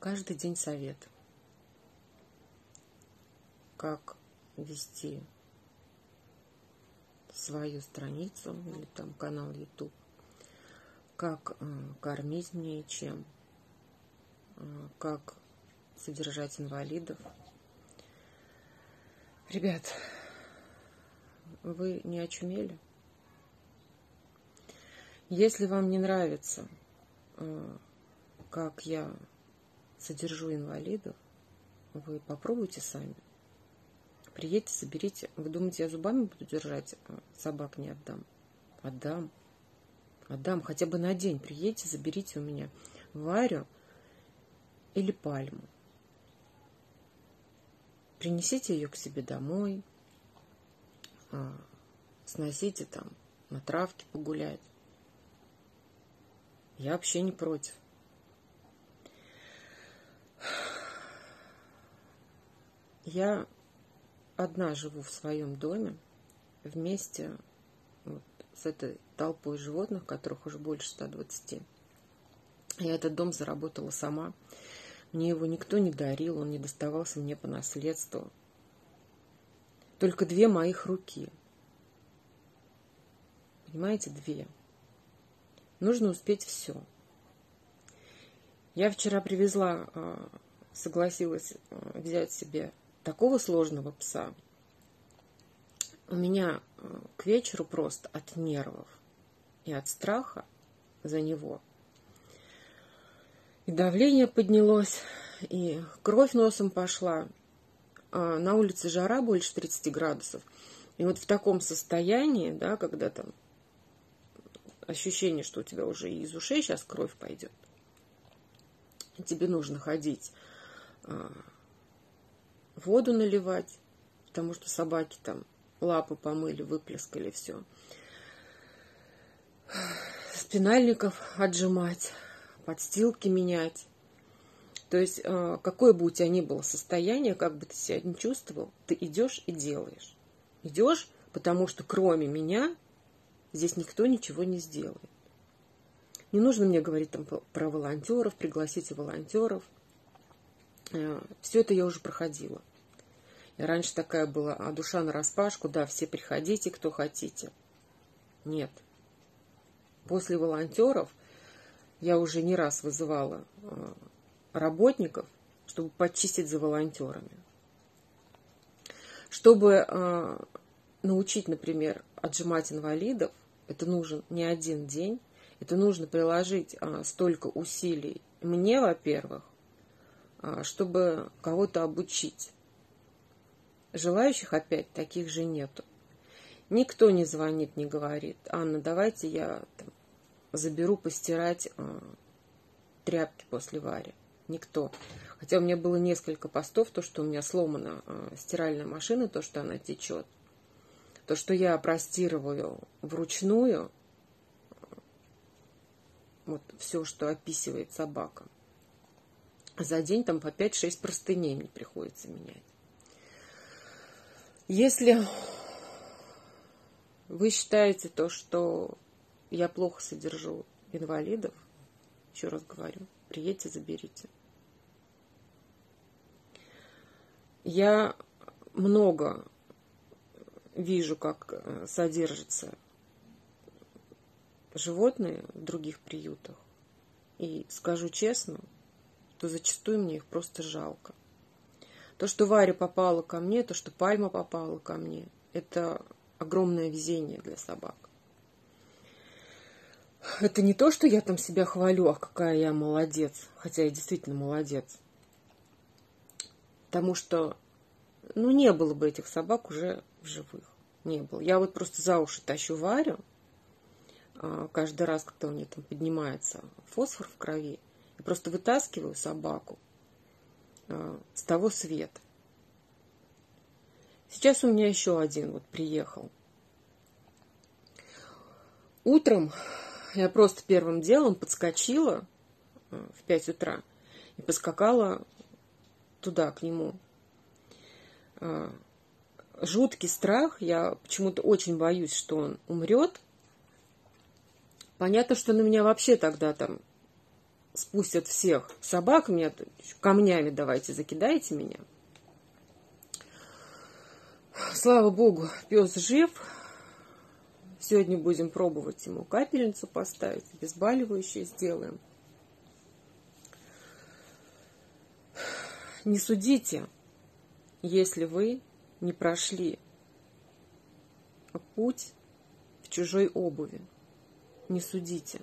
Каждый день совет. Как вести свою страницу или там канал YouTube. Как э, кормить мне чем. Э, как содержать инвалидов. Ребят, вы не очумели? Если вам не нравится, э, как я содержу инвалидов, вы попробуйте сами. Приедьте, соберите. Вы думаете, я зубами буду держать, а собак не отдам? Отдам. Отдам. Хотя бы на день приедьте, заберите у меня Варю или Пальму. Принесите ее к себе домой, а, сносите там на травке погулять. Я вообще не против. Я одна живу в своем доме вместе вот, с этой толпой животных, которых уже больше 120. Я этот дом заработала сама. Мне его никто не дарил, он не доставался мне по наследству. Только две моих руки. Понимаете, две. Нужно успеть все. Я вчера привезла, а, согласилась а, взять себе такого сложного пса. У меня а, к вечеру просто от нервов и от страха за него. И давление поднялось, и кровь носом пошла. А на улице жара больше 30 градусов. И вот в таком состоянии, да, когда там ощущение, что у тебя уже из ушей сейчас кровь пойдет. Тебе нужно ходить, а, воду наливать, потому что собаки там лапы помыли, выплескали все. Спинальников отжимать, подстилки менять. То есть, а, какое бы у тебя ни было состояние, как бы ты себя не чувствовал, ты идешь и делаешь. Идешь, потому что кроме меня Здесь никто ничего не сделает. Не нужно мне говорить там про волонтеров, пригласите волонтеров. Э, Все это я уже проходила. Я раньше такая была, а душа на распашку, да, все приходите, кто хотите. Нет. После волонтеров я уже не раз вызывала э, работников, чтобы почистить за волонтерами. Чтобы э, научить, например, отжимать инвалидов, это нужен не один день, это нужно приложить а, столько усилий мне, во-первых, а, чтобы кого-то обучить. Желающих опять таких же нету. Никто не звонит, не говорит, Анна, давайте я там, заберу постирать а, тряпки после Вари. Никто. Хотя у меня было несколько постов, то, что у меня сломана а, стиральная машина, то, что она течет то, что я простирываю вручную, вот все, что описывает собака, за день там по 5-6 простыней мне приходится менять. Если вы считаете то, что я плохо содержу инвалидов, еще раз говорю, приедьте, заберите. Я много вижу, как э, содержатся животные в других приютах. И скажу честно, то зачастую мне их просто жалко. То, что Варя попала ко мне, то, что Пальма попала ко мне, это огромное везение для собак. Это не то, что я там себя хвалю, а какая я молодец, хотя я действительно молодец. Потому что, ну, не было бы этих собак уже живых. Не было. Я вот просто за уши тащу Варю. А, каждый раз, когда у нее там поднимается фосфор в крови, я просто вытаскиваю собаку с того света. Сейчас у меня еще один вот приехал. Утром я просто первым делом подскочила а, в 5 утра и поскакала туда, к нему жуткий страх. Я почему-то очень боюсь, что он умрет. Понятно, что на меня вообще тогда там спустят всех собак, меня камнями давайте закидайте меня. Слава богу, пес жив. Сегодня будем пробовать ему капельницу поставить, обезболивающее сделаем. Не судите, если вы не прошли путь в чужой обуви. Не судите.